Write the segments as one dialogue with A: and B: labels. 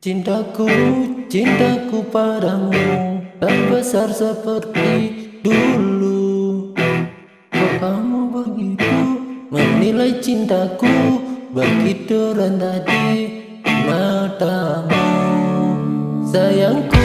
A: Cintaku, cintaku padamu Tak besar seperti dulu. Kok kamu begitu menilai cintaku Begitu rendah di matamu? Sayangku,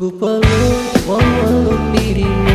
A: Ku peluk memeluk dirimu.